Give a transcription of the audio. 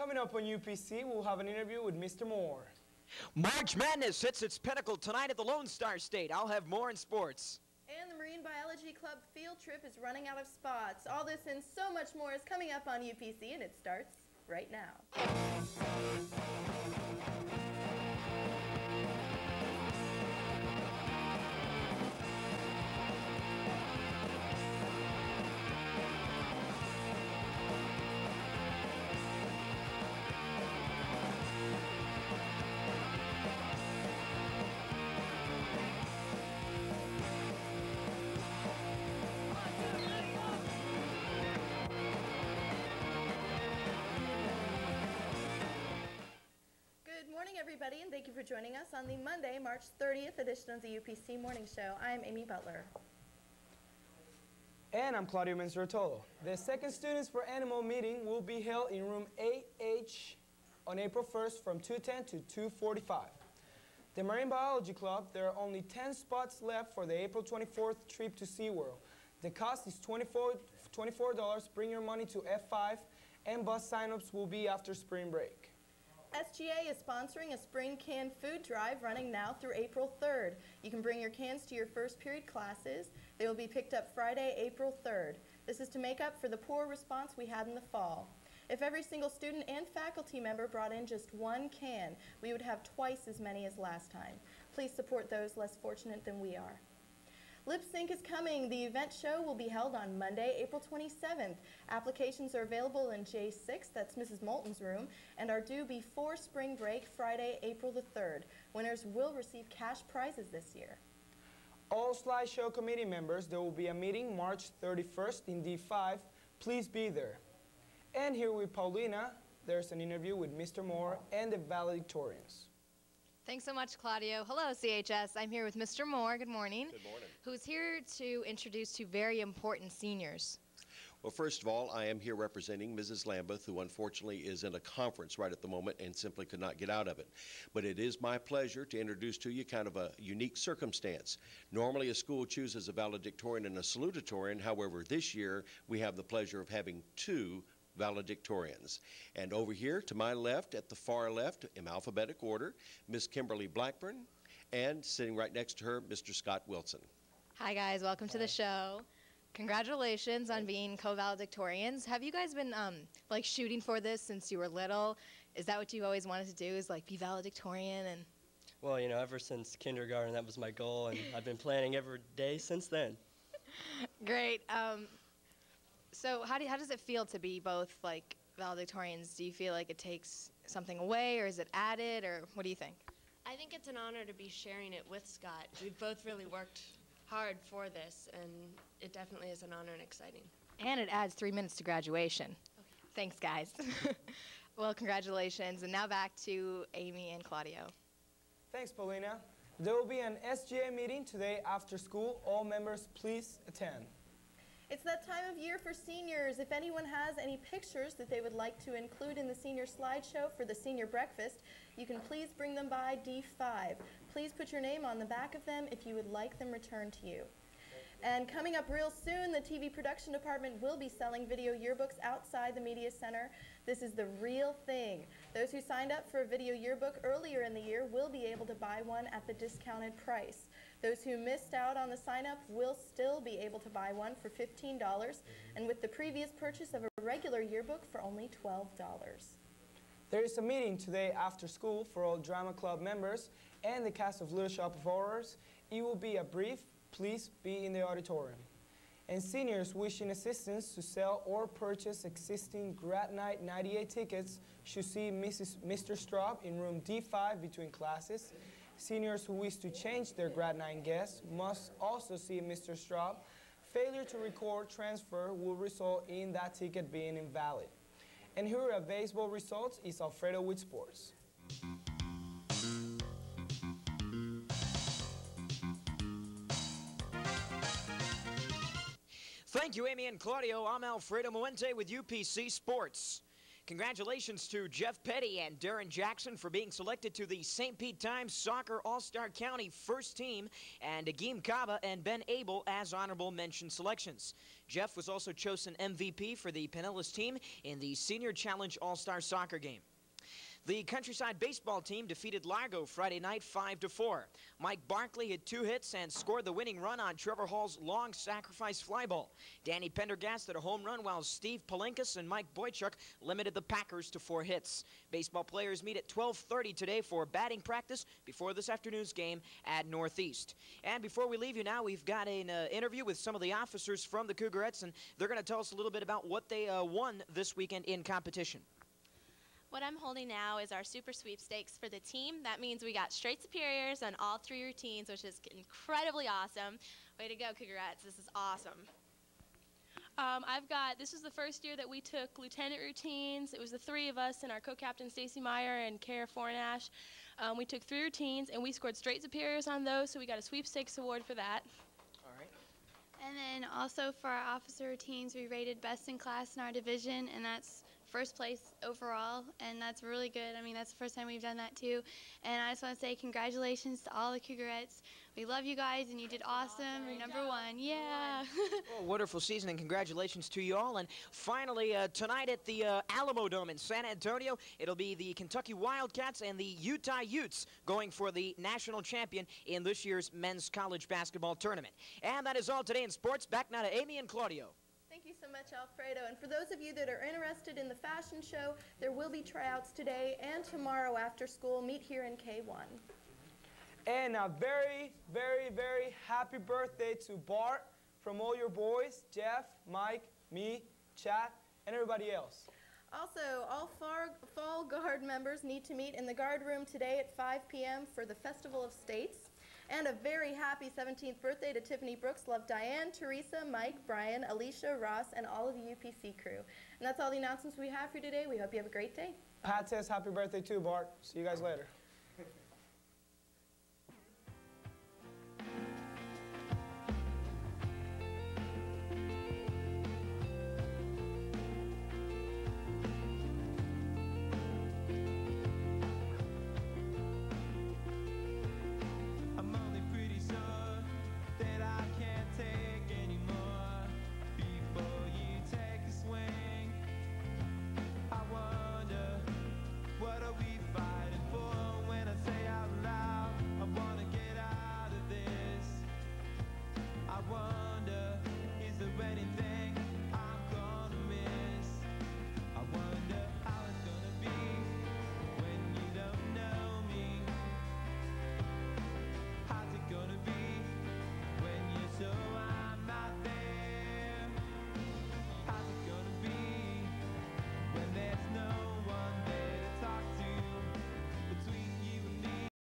Coming up on UPC, we'll have an interview with Mr. Moore. March Madness hits its pinnacle tonight at the Lone Star State. I'll have more in sports. And the Marine Biology Club field trip is running out of spots. All this and so much more is coming up on UPC, and it starts right now. Everybody, and thank you for joining us on the Monday, March 30th edition of the UPC Morning Show. I'm Amy Butler. And I'm Claudio Mencerotolo. The second Students for Animal meeting will be held in room 8H on April 1st from 2.10 to 2.45. The Marine Biology Club, there are only 10 spots left for the April 24th trip to SeaWorld. The cost is $24, $24. Bring your money to F5, and bus signups will be after spring break. SGA is sponsoring a spring can food drive running now through April 3rd. You can bring your cans to your first period classes. They will be picked up Friday, April 3rd. This is to make up for the poor response we had in the fall. If every single student and faculty member brought in just one can, we would have twice as many as last time. Please support those less fortunate than we are. Lip Sync is coming. The event show will be held on Monday, April 27th. Applications are available in J6, that's Mrs. Moulton's room, and are due before spring break, Friday, April the 3rd. Winners will receive cash prizes this year. All slideshow committee members, there will be a meeting March 31st in D5. Please be there. And here with Paulina, there's an interview with Mr. Moore and the valedictorians. Thanks so much, Claudio. Hello, CHS. I'm here with Mr. Moore. Good morning. Good morning. Who's here to introduce two very important seniors. Well, first of all, I am here representing Mrs. Lambeth, who unfortunately is in a conference right at the moment and simply could not get out of it. But it is my pleasure to introduce to you kind of a unique circumstance. Normally, a school chooses a valedictorian and a salutatorian. However, this year we have the pleasure of having two valedictorians. And over here to my left, at the far left, in alphabetic order, Miss Kimberly Blackburn, and sitting right next to her, Mr. Scott Wilson. Hi, guys. Welcome to the show. Congratulations on being co-valedictorians. Have you guys been um, like shooting for this since you were little? Is that what you always wanted to do? Is like be valedictorian and Well, you know, ever since kindergarten, that was my goal, and I've been planning every day since then. Great. Um, so how do how does it feel to be both like valedictorians? Do you feel like it takes something away, or is it added, or what do you think? I think it's an honor to be sharing it with Scott. We've both really worked hard for this, and it definitely is an honor and exciting. And it adds three minutes to graduation. Okay. Thanks, guys. well, congratulations. And now back to Amy and Claudio. Thanks, Paulina. There will be an SGA meeting today after school. All members, please attend. It's that time of year for seniors. If anyone has any pictures that they would like to include in the senior slideshow for the senior breakfast, you can please bring them by D5. Please put your name on the back of them if you would like them returned to you. And coming up real soon, the TV production department will be selling video yearbooks outside the media center. This is the real thing. Those who signed up for a video yearbook earlier in the year will be able to buy one at the discounted price. Those who missed out on the sign up will still be able to buy one for $15 mm-hmm. and with the previous purchase of a regular yearbook for only $12. There is a meeting today after school for all drama club members and the cast of Little Shop of Horrors. It will be a brief. Please be in the auditorium. And seniors wishing assistance to sell or purchase existing Grad Night 98 tickets should see Mrs. Mr. Straub in room D5 between classes. Seniors who wish to change their Grad Night guests must also see Mr. Straub. Failure to record transfer will result in that ticket being invalid. And here are baseball results is Alfredo with sports. Thank you, Amy and Claudio. I'm Alfredo Muente with UPC Sports. Congratulations to Jeff Petty and Darren Jackson for being selected to the St. Pete Times Soccer All-Star County first team, and Agim Kaba and Ben Abel as honorable mention selections. Jeff was also chosen MVP for the Pinellas team in the Senior Challenge All-Star Soccer game. The Countryside baseball team defeated Largo Friday night 5 to 4. Mike Barkley hit two hits and scored the winning run on Trevor Hall's long sacrifice fly ball. Danny Pendergast hit a home run while Steve Palinkas and Mike Boychuk limited the Packers to four hits. Baseball players meet at 12:30 today for batting practice before this afternoon's game at Northeast. And before we leave you now, we've got an uh, interview with some of the officers from the Cougarettes, and they're going to tell us a little bit about what they uh, won this weekend in competition. What I'm holding now is our super sweepstakes for the team. That means we got straight superiors on all three routines, which is incredibly awesome. Way to go, Cougarettes. This is awesome. Um, I've got, this was the first year that we took lieutenant routines. It was the three of us and our co-captain Stacy Meyer and Kara Fornash. Um, we took three routines and we scored straight superiors on those, so we got a sweepstakes award for that. All right. And then also for our officer routines, we rated best in class in our division, and that's first place overall, and that's really good. I mean, that's the first time we've done that too. And I just want to say congratulations to all the Cougarettes. We love you guys, and you did awesome. You're number one. Yeah. Well, wonderful season, and congratulations to you all. And finally, uh, tonight at the uh, Alamo Dome in San Antonio, it'll be the Kentucky Wildcats and the Utah Utes going for the national champion in this year's men's college basketball tournament. And that is all today in sports. Back now to Amy and Claudio. Thank you so much, Alfredo. And for those of you that are interested in the fashion show, there will be tryouts today and tomorrow after school. Meet here in K1. And a very, very, very happy birthday to Bart from all your boys, Jeff, Mike, me, Chad, and everybody else. Also, all far, Fall Guard members need to meet in the guard room today at 5 p.m. for the Festival of States. And a very happy 17th birthday to Tiffany Brooks. Love Diane, Teresa, Mike, Brian, Alicia, Ross, and all of the UPC crew. And that's all the announcements we have for you today. We hope you have a great day. Pat says happy birthday too, Bart. See you guys later.